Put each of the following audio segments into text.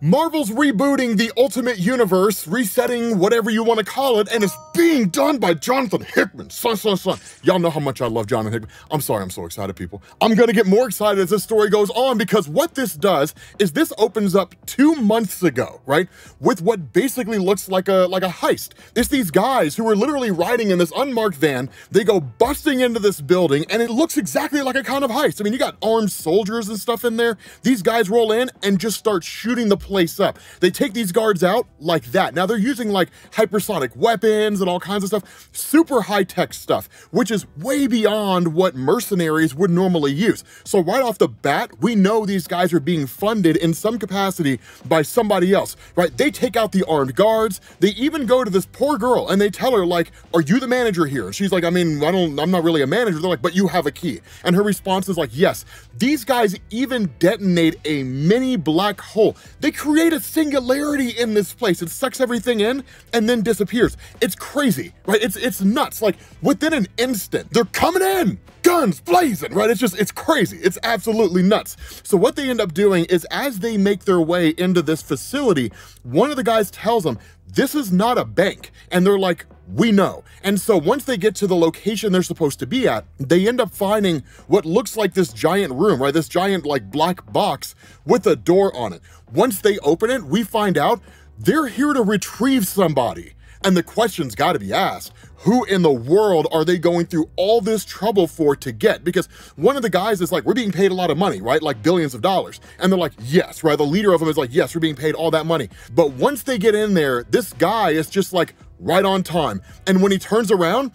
Marvel's rebooting the Ultimate Universe, resetting whatever you want to call it, and it's being done by Jonathan Hickman. Son, son, son. Y'all know how much I love Jonathan Hickman. I'm sorry, I'm so excited, people. I'm gonna get more excited as this story goes on because what this does is this opens up two months ago, right? With what basically looks like a like a heist. It's these guys who are literally riding in this unmarked van. They go busting into this building, and it looks exactly like a kind of heist. I mean, you got armed soldiers and stuff in there. These guys roll in and just start shooting the place up. They take these guards out like that. Now they're using like hypersonic weapons and all kinds of stuff, super high tech stuff, which is way beyond what mercenaries would normally use. So right off the bat, we know these guys are being funded in some capacity by somebody else, right? They take out the armed guards. They even go to this poor girl and they tell her like, are you the manager here? She's like, I mean, I don't, I'm not really a manager. They're like, but you have a key. And her response is like, yes. These guys even detonate a mini black hole. They create a singularity in this place. It sucks everything in and then disappears. It's crazy, right? It's it's nuts. Like within an instant, they're coming in, guns blazing, right? It's just it's crazy. It's absolutely nuts. So what they end up doing is as they make their way into this facility, one of the guys tells them, this is not a bank. And they're like, we know. And so once they get to the location they're supposed to be at, they end up finding what looks like this giant room, right? This giant like black box with a door on it. Once they open it, we find out they're here to retrieve somebody. And the question's got to be asked who in the world are they going through all this trouble for to get? Because one of the guys is like, we're being paid a lot of money, right? Like billions of dollars. And they're like, yes, right? The leader of them is like, yes, we're being paid all that money. But once they get in there, this guy is just like right on time. And when he turns around,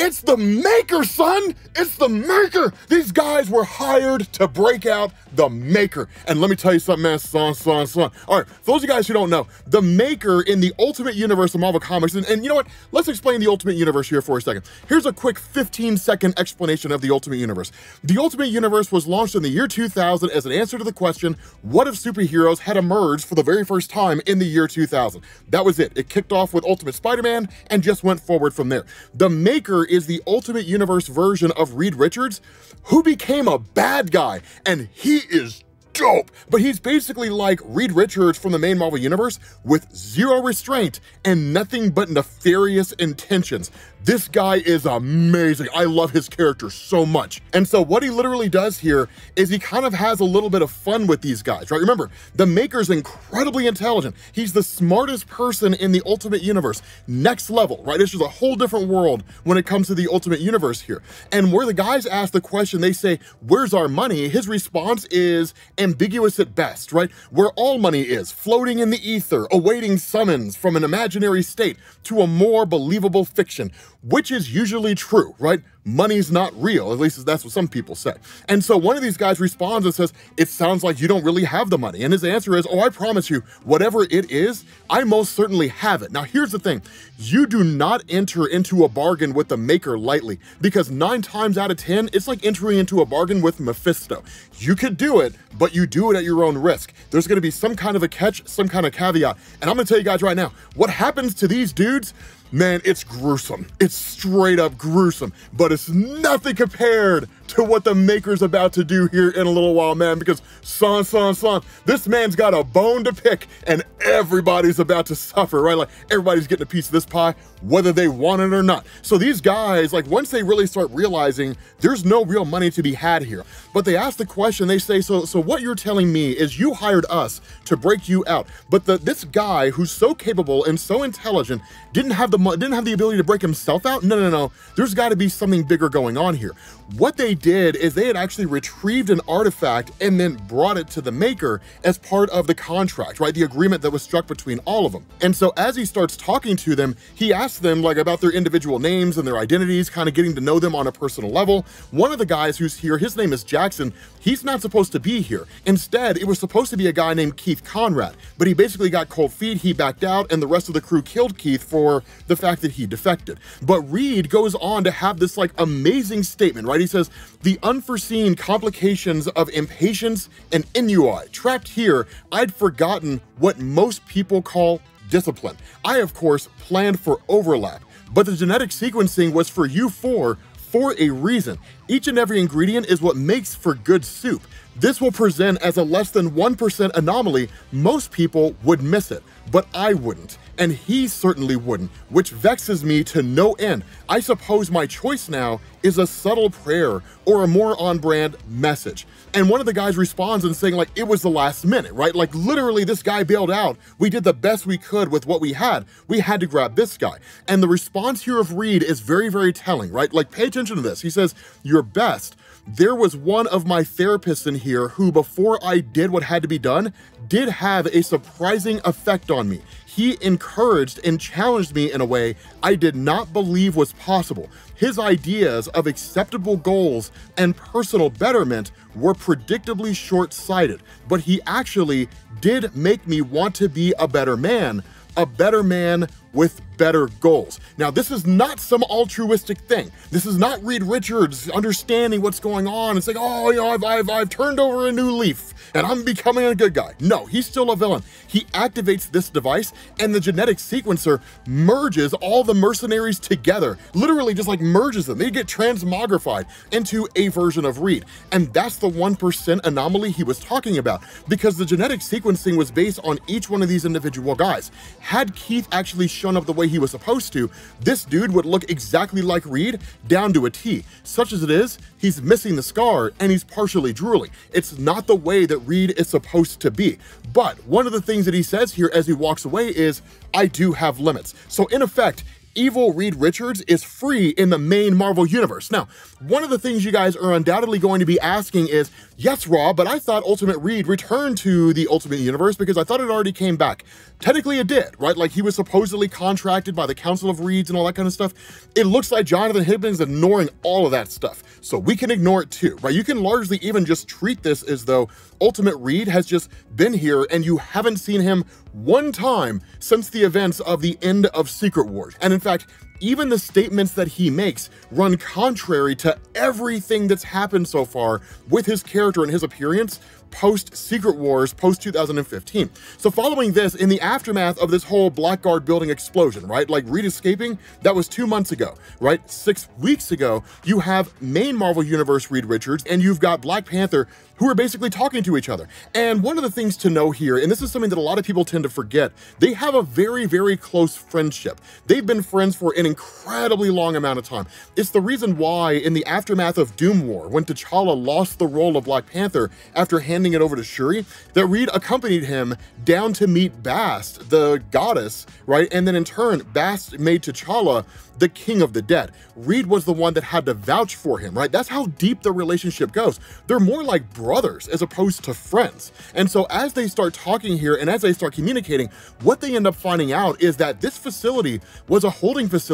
it's the maker, son. It's the maker. These guys were hired to break out the maker. And let me tell you something, man, son, son, son. All right, for those of you guys who don't know, the maker in the Ultimate Universe of Marvel Comics, and, and you know what? Let's explain the Ultimate Universe here for a second. Here's a quick 15 second explanation of the Ultimate Universe. The Ultimate Universe was launched in the year 2000 as an answer to the question, what if superheroes had emerged for the very first time in the year 2000? That was it. It kicked off with Ultimate Spider-Man and just went forward from there. The maker is the Ultimate Universe version of Reed Richards, who became a bad guy, and he is dope. But he's basically like Reed Richards from the main Marvel Universe with zero restraint and nothing but nefarious intentions. This guy is amazing. I love his character so much. And so what he literally does here is he kind of has a little bit of fun with these guys, right? Remember, the Maker's incredibly intelligent. He's the smartest person in the Ultimate Universe. Next level, right? It's just a whole different world when it comes to the Ultimate Universe here. And where the guys ask the question, they say, where's our money? His response is ambiguous at best, right? Where all money is, floating in the ether, awaiting summons from an imaginary state to a more believable fiction which is usually true, right? money's not real. At least that's what some people say. And so one of these guys responds and says, it sounds like you don't really have the money. And his answer is, oh, I promise you, whatever it is, I most certainly have it. Now, here's the thing. You do not enter into a bargain with the maker lightly because nine times out of 10, it's like entering into a bargain with Mephisto. You could do it, but you do it at your own risk. There's gonna be some kind of a catch, some kind of caveat. And I'm gonna tell you guys right now, what happens to these dudes Man, it's gruesome. It's straight up gruesome, but it's nothing compared to what the maker's about to do here in a little while, man, because son, son, son, this man's got a bone to pick and everybody's about to suffer, right? Like everybody's getting a piece of this pie, whether they want it or not. So these guys, like once they really start realizing there's no real money to be had here, but they ask the question, they say, so, so what you're telling me is you hired us to break you out, but the, this guy who's so capable and so intelligent didn't have the didn't have the ability to break himself out? No, no, no. There's got to be something bigger going on here. What they did is they had actually retrieved an artifact and then brought it to the maker as part of the contract, right? The agreement that was struck between all of them. And so as he starts talking to them, he asks them like about their individual names and their identities, kind of getting to know them on a personal level. One of the guys who's here, his name is Jackson. He's not supposed to be here. Instead, it was supposed to be a guy named Keith Conrad, but he basically got cold feet, he backed out, and the rest of the crew killed Keith for the fact that he defected. But Reed goes on to have this like amazing statement, right? He says, the unforeseen complications of impatience and ennui. Trapped here, I'd forgotten what most people call discipline. I, of course, planned for overlap, but the genetic sequencing was for you four for a reason. Each and every ingredient is what makes for good soup. This will present as a less than 1% anomaly. Most people would miss it, but I wouldn't and he certainly wouldn't, which vexes me to no end. I suppose my choice now is a subtle prayer or a more on brand message. And one of the guys responds and saying, like, it was the last minute, right? Like, literally, this guy bailed out. We did the best we could with what we had. We had to grab this guy. And the response here of Reed is very, very telling, right? Like, pay attention to this. He says, Your best. There was one of my therapists in here who, before I did what had to be done, did have a surprising effect on me. He encouraged and challenged me in a way I did not believe was possible. His ideas of acceptable goals and personal betterment were predictably short sighted, but he actually did make me want to be a better man, a better man with better goals. Now, this is not some altruistic thing. This is not Reed Richards understanding what's going on and saying, oh, you know, I've, I've, I've turned over a new leaf and I'm becoming a good guy. No, he's still a villain. He activates this device and the genetic sequencer merges all the mercenaries together, literally just like merges them. They get transmogrified into a version of Reed. And that's the 1% anomaly he was talking about because the genetic sequencing was based on each one of these individual guys. Had Keith actually shown up the way he was supposed to, this dude would look exactly like Reed down to a T. Such as it is, he's missing the scar and he's partially drooling. It's not the way that Reed is supposed to be. But one of the things that he says here as he walks away is, I do have limits. So in effect, evil Reed Richards is free in the main Marvel universe. Now, one of the things you guys are undoubtedly going to be asking is, yes, Rob, but I thought Ultimate Reed returned to the Ultimate Universe because I thought it already came back. Technically it did, right? Like he was supposedly contracted by the Council of Reeds and all that kind of stuff. It looks like Jonathan Hickman is ignoring all of that stuff. So we can ignore it too, right? You can largely even just treat this as though Ultimate Reed has just been here and you haven't seen him one time since the events of the end of Secret Wars. And in fact, even the statements that he makes run contrary to everything that's happened so far with his character and his appearance post Secret Wars, post 2015. So, following this, in the aftermath of this whole Blackguard building explosion, right? Like Reed escaping, that was two months ago, right? Six weeks ago, you have main Marvel Universe Reed Richards, and you've got Black Panther who are basically talking to each other. And one of the things to know here, and this is something that a lot of people tend to forget, they have a very, very close friendship. They've been friends for an incredibly long amount of time. It's the reason why, in the aftermath of Doom War, when T'Challa lost the role of Black Panther after handing it over to Shuri, that Reed accompanied him down to meet Bast, the goddess, right? And then in turn, Bast made T'Challa the king of the dead. Reed was the one that had to vouch for him, right? That's how deep the relationship goes. They're more like brothers as opposed to friends. And so as they start talking here and as they start communicating, what they end up finding out is that this facility was a holding facility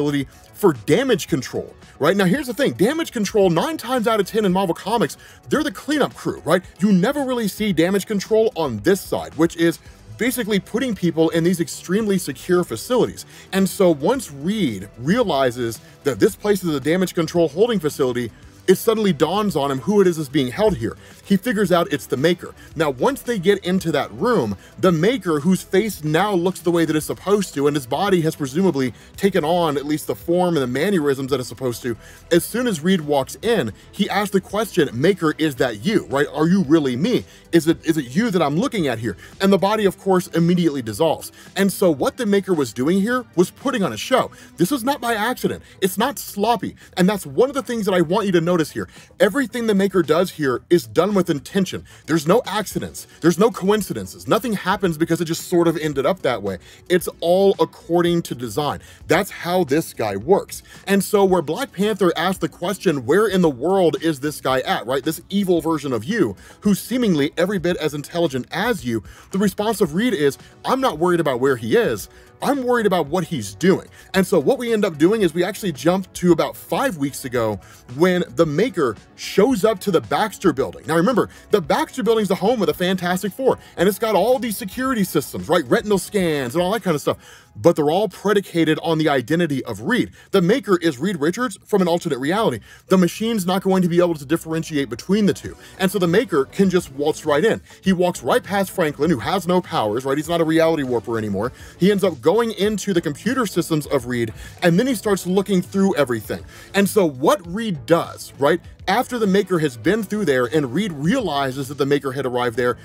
for damage control, right? Now, here's the thing damage control, nine times out of 10 in Marvel Comics, they're the cleanup crew, right? You never really see damage control on this side, which is basically putting people in these extremely secure facilities. And so once Reed realizes that this place is a damage control holding facility, it suddenly dawns on him who it is that's being held here. He figures out it's the Maker. Now, once they get into that room, the Maker, whose face now looks the way that it's supposed to, and his body has presumably taken on at least the form and the mannerisms that it's supposed to, as soon as Reed walks in, he asks the question, Maker, is that you, right? Are you really me? Is it is it you that I'm looking at here? And the body, of course, immediately dissolves. And so what the Maker was doing here was putting on a show. This was not by accident. It's not sloppy. And that's one of the things that I want you to know notice here. Everything the maker does here is done with intention. There's no accidents. There's no coincidences. Nothing happens because it just sort of ended up that way. It's all according to design. That's how this guy works. And so where Black Panther asked the question, where in the world is this guy at, right? This evil version of you, who's seemingly every bit as intelligent as you, the response of Reed is, I'm not worried about where he is. I'm worried about what he's doing. And so what we end up doing is we actually jump to about five weeks ago when the maker shows up to the Baxter building. Now remember, the Baxter building is the home of the Fantastic Four, and it's got all these security systems, right? Retinal scans and all that kind of stuff but they're all predicated on the identity of Reed. The maker is Reed Richards from an alternate reality. The machine's not going to be able to differentiate between the two. And so the maker can just waltz right in. He walks right past Franklin, who has no powers, right? He's not a reality warper anymore. He ends up going into the computer systems of Reed, and then he starts looking through everything. And so what Reed does, right, after the Maker has been through there and Reed realizes that the Maker had arrived there,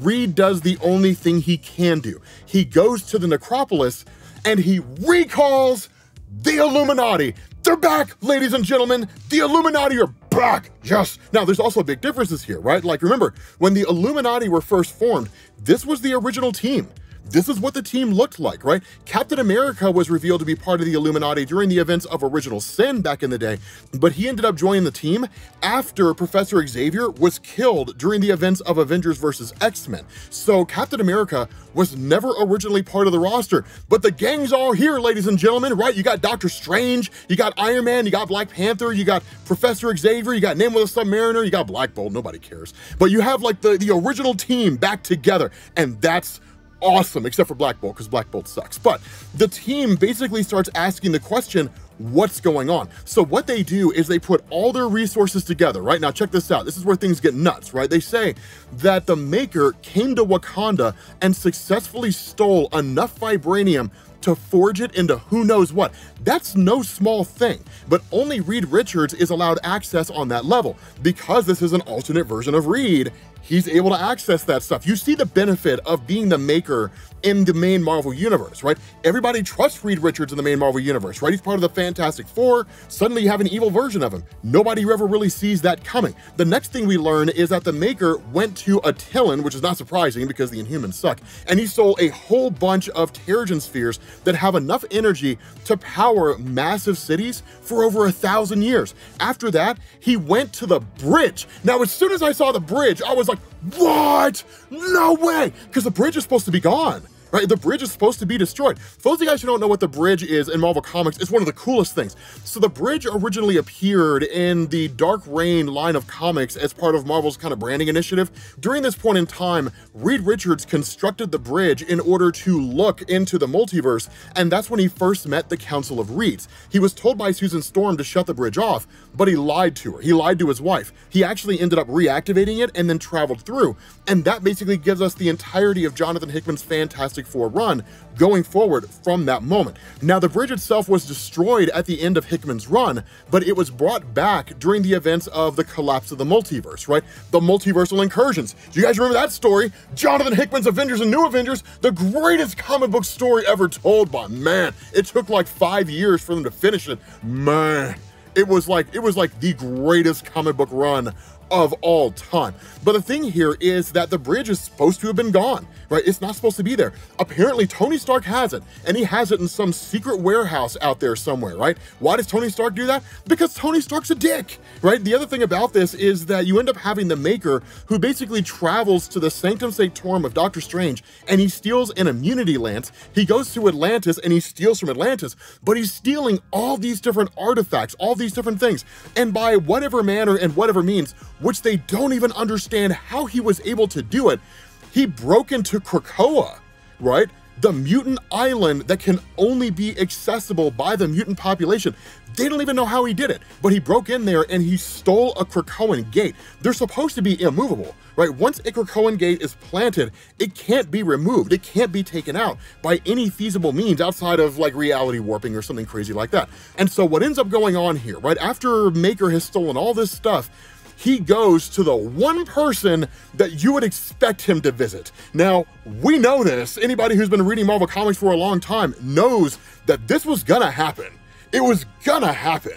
Reed does the only thing he can do. He goes to the necropolis and he recalls the Illuminati. They're back, ladies and gentlemen. The Illuminati are back. Yes. Now, there's also big differences here, right? Like, remember, when the Illuminati were first formed, this was the original team this is what the team looked like, right? Captain America was revealed to be part of the Illuminati during the events of Original Sin back in the day, but he ended up joining the team after Professor Xavier was killed during the events of Avengers vs. X-Men. So Captain America was never originally part of the roster, but the gang's all here, ladies and gentlemen, right? You got Doctor Strange, you got Iron Man, you got Black Panther, you got Professor Xavier, you got the Submariner, you got Black Bolt, nobody cares. But you have like the, the original team back together, and that's awesome, except for Black Bolt, because Black Bolt sucks. But the team basically starts asking the question, what's going on? So what they do is they put all their resources together, right? Now check this out. This is where things get nuts, right? They say that the Maker came to Wakanda and successfully stole enough vibranium to forge it into who knows what. That's no small thing, but only Reed Richards is allowed access on that level. Because this is an alternate version of Reed, he's able to access that stuff. You see the benefit of being the maker in the main Marvel universe, right? Everybody trusts Reed Richards in the main Marvel universe, right? He's part of the Fantastic Four. Suddenly you have an evil version of him. Nobody ever really sees that coming. The next thing we learn is that the Maker went to Attilan, which is not surprising because the Inhumans suck, and he stole a whole bunch of Terrigen spheres that have enough energy to power massive cities for over a thousand years. After that, he went to the bridge. Now, as soon as I saw the bridge, I was like, what? No way! Because the bridge is supposed to be gone right? The bridge is supposed to be destroyed. For those of you guys who don't know what the bridge is in Marvel Comics, it's one of the coolest things. So the bridge originally appeared in the Dark Reign line of comics as part of Marvel's kind of branding initiative. During this point in time, Reed Richards constructed the bridge in order to look into the multiverse, and that's when he first met the Council of Reeds. He was told by Susan Storm to shut the bridge off, but he lied to her. He lied to his wife. He actually ended up reactivating it and then traveled through, and that basically gives us the entirety of Jonathan Hickman's fantastic Fantastic Four run going forward from that moment. Now, the bridge itself was destroyed at the end of Hickman's run, but it was brought back during the events of the collapse of the multiverse, right? The multiversal incursions. Do you guys remember that story? Jonathan Hickman's Avengers and New Avengers, the greatest comic book story ever told, but man, it took like five years for them to finish it. Man, it was like it was like the greatest comic book run of all time. But the thing here is that the bridge is supposed to have been gone, right? It's not supposed to be there. Apparently, Tony Stark has it, and he has it in some secret warehouse out there somewhere, right? Why does Tony Stark do that? Because Tony Stark's a dick, right? The other thing about this is that you end up having the Maker who basically travels to the Sanctum Sanctorum of Doctor Strange, and he steals an immunity lance. He goes to Atlantis, and he steals from Atlantis, but he's stealing all these different artifacts, all these different things, and by whatever manner and whatever means, which they don't even understand how he was able to do it. He broke into Krakoa, right? The mutant island that can only be accessible by the mutant population. They don't even know how he did it, but he broke in there and he stole a Krakoan gate. They're supposed to be immovable, right? Once a Krakoan gate is planted, it can't be removed. It can't be taken out by any feasible means outside of like reality warping or something crazy like that. And so what ends up going on here, right? After Maker has stolen all this stuff, he goes to the one person that you would expect him to visit. Now, we know this. Anybody who's been reading Marvel Comics for a long time knows that this was gonna happen. It was gonna happen.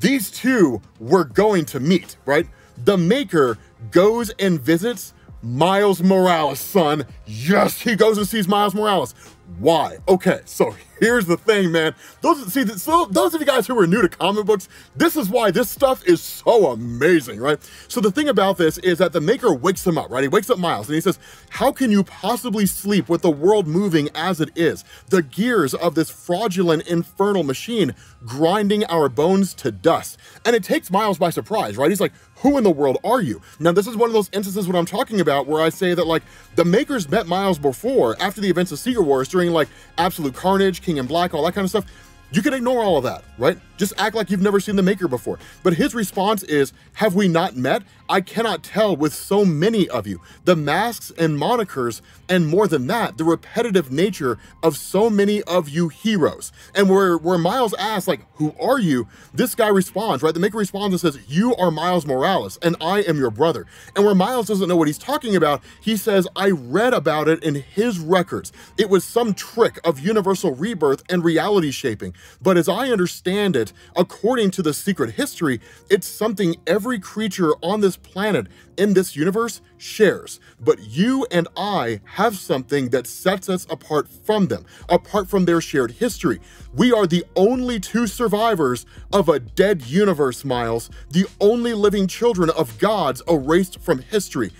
These two were going to meet, right? The Maker goes and visits Miles Morales, son. Yes, he goes and sees Miles Morales. Why? Okay, so here's the thing, man. Those see, so those of you guys who are new to comic books, this is why this stuff is so amazing, right? So the thing about this is that the maker wakes him up, right? He wakes up Miles and he says, "How can you possibly sleep with the world moving as it is? The gears of this fraudulent infernal machine grinding our bones to dust." And it takes Miles by surprise, right? He's like, who in the world are you? Now, this is one of those instances what I'm talking about where I say that like the makers met Miles before after the events of Secret Wars during like Absolute Carnage, King in Black, all that kind of stuff. You can ignore all of that, right? Just act like you've never seen the Maker before. But his response is, have we not met? I cannot tell with so many of you. The masks and monikers, and more than that, the repetitive nature of so many of you heroes. And where, where Miles asks, like, who are you? This guy responds, right? The maker responds and says, you are Miles Morales, and I am your brother. And where Miles doesn't know what he's talking about, he says, I read about it in his records. It was some trick of universal rebirth and reality shaping. But as I understand it, according to the secret history, it's something every creature on this planet in this universe shares. But you and I have something that sets us apart from them, apart from their shared history. We are the only two survivors of a dead universe, Miles, the only living children of gods erased from history.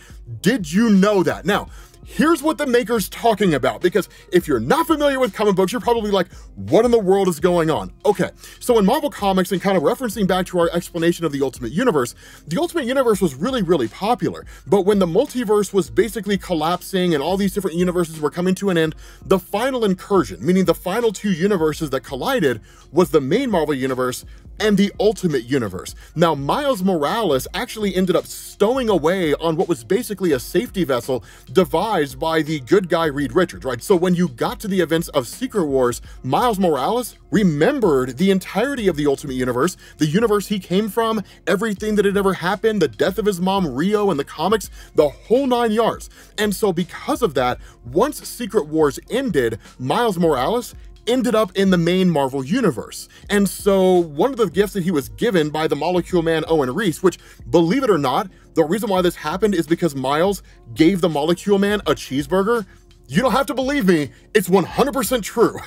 Did you know that? Now, here's what the maker's talking about. Because if you're not familiar with comic books, you're probably like, what in the world is going on? Okay, so in Marvel Comics, and kind of referencing back to our explanation of the Ultimate Universe, the Ultimate Universe was really, really popular. But when the multiverse was basically collapsing and all these different universes were coming to an end, the final incursion, meaning the final two universes that collided, was the main Marvel Universe and the Ultimate Universe. Now, Miles Morales actually ended up stowing away on what was basically a safety vessel devised by the good guy Reed Richards, right? So when you got to the events of Secret Wars, Miles Morales remembered the entirety of the Ultimate Universe, the universe he came from, everything that had ever happened, the death of his mom Rio in the comics, the whole nine yards. And so because of that, once Secret Wars ended, Miles Morales ended up in the main Marvel universe. And so one of the gifts that he was given by the Molecule Man Owen Reese, which believe it or not, the reason why this happened is because Miles gave the Molecule Man a cheeseburger you don't have to believe me, it's 100% true.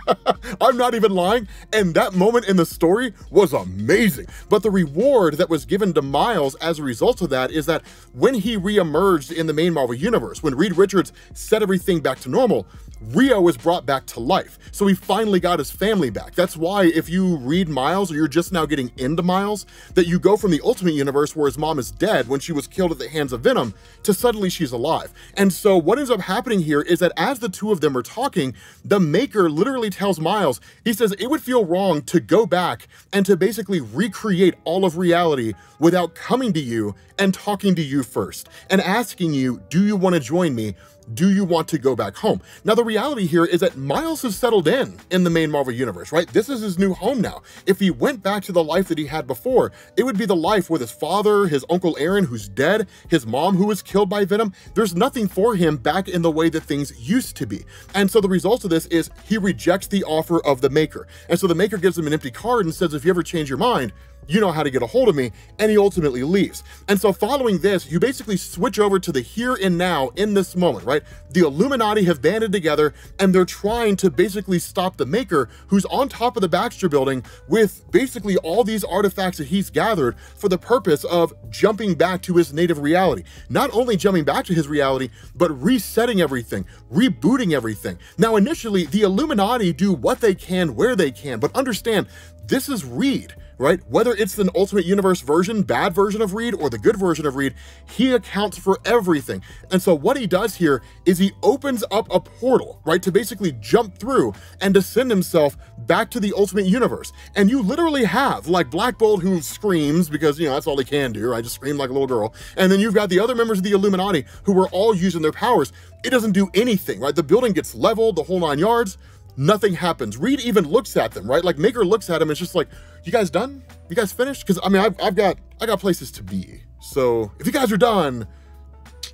I'm not even lying, and that moment in the story was amazing. But the reward that was given to Miles as a result of that is that when he re-emerged in the main Marvel Universe, when Reed Richards set everything back to normal, Rio was brought back to life. So he finally got his family back. That's why if you read Miles, or you're just now getting into Miles, that you go from the Ultimate Universe where his mom is dead when she was killed at the hands of Venom, to suddenly she's alive. And so what ends up happening here is that as the two of them are talking, the maker literally tells Miles, he says, it would feel wrong to go back and to basically recreate all of reality without coming to you and talking to you first and asking you, do you want to join me? Do you want to go back home? Now, the reality here is that Miles has settled in in the main Marvel universe, right? This is his new home now. If he went back to the life that he had before, it would be the life with his father, his uncle Aaron, who's dead, his mom, who was killed by Venom. There's nothing for him back in the way that things used to be. And so the result of this is he rejects the offer of the maker. And so the maker gives him an empty card and says, if you ever change your mind, you know how to get a hold of me, and he ultimately leaves. And so following this, you basically switch over to the here and now in this moment, right? The Illuminati have banded together and they're trying to basically stop the Maker, who's on top of the Baxter building with basically all these artifacts that he's gathered for the purpose of jumping back to his native reality. Not only jumping back to his reality, but resetting everything, rebooting everything. Now, initially, the Illuminati do what they can where they can, but understand this is Reed right? Whether it's an Ultimate Universe version, bad version of Reed, or the good version of Reed, he accounts for everything. And so what he does here is he opens up a portal, right, to basically jump through and to send himself back to the Ultimate Universe. And you literally have, like Black Bolt who screams, because, you know, that's all he can do, right? Just scream like a little girl. And then you've got the other members of the Illuminati who are all using their powers. It doesn't do anything, right? The building gets leveled, the whole nine yards, nothing happens. Reed even looks at them, right? Like Maker looks at him, it's just like, you guys done? You guys finished? Because I mean, I've, I've got I got places to be. So if you guys are done,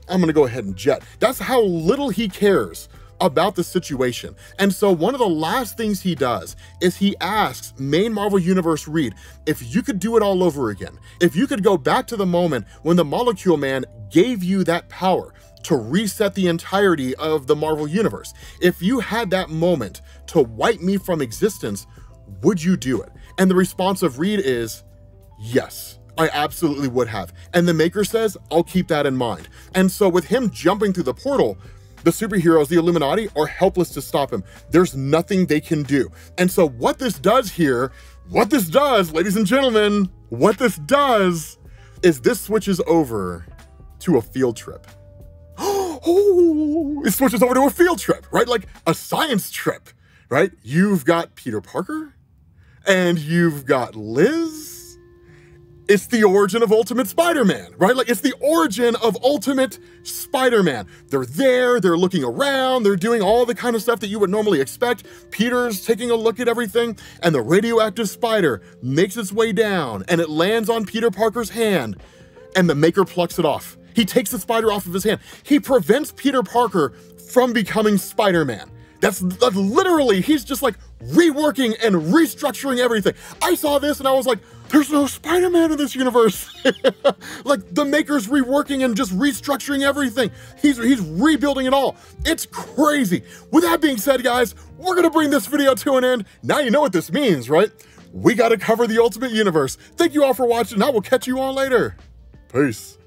I'm gonna go ahead and jet. That's how little he cares about the situation. And so one of the last things he does is he asks main Marvel Universe Reed, if you could do it all over again, if you could go back to the moment when the Molecule Man gave you that power, to reset the entirety of the Marvel Universe. If you had that moment to wipe me from existence, would you do it? And the response of Reed is, yes. I absolutely would have. And the maker says, I'll keep that in mind. And so with him jumping through the portal, the superheroes, the Illuminati, are helpless to stop him. There's nothing they can do. And so what this does here, what this does, ladies and gentlemen, what this does is this switches over to a field trip oh, it switches over to a field trip, right? Like a science trip, right? You've got Peter Parker and you've got Liz it's the origin of Ultimate Spider-Man, right? Like it's the origin of Ultimate Spider-Man. They're there, they're looking around, they're doing all the kind of stuff that you would normally expect. Peter's taking a look at everything, and the radioactive spider makes its way down, and it lands on Peter Parker's hand, and the Maker plucks it off. He takes the spider off of his hand. He prevents Peter Parker from becoming Spider-Man. That's, that's literally, he's just like reworking and restructuring everything. I saw this and I was like, there's no Spider-Man in this universe. like the maker's reworking and just restructuring everything. He's, he's rebuilding it all. It's crazy. With that being said, guys, we're gonna bring this video to an end. Now you know what this means, right? We gotta cover the Ultimate Universe. Thank you all for watching. I will catch you all later. Peace.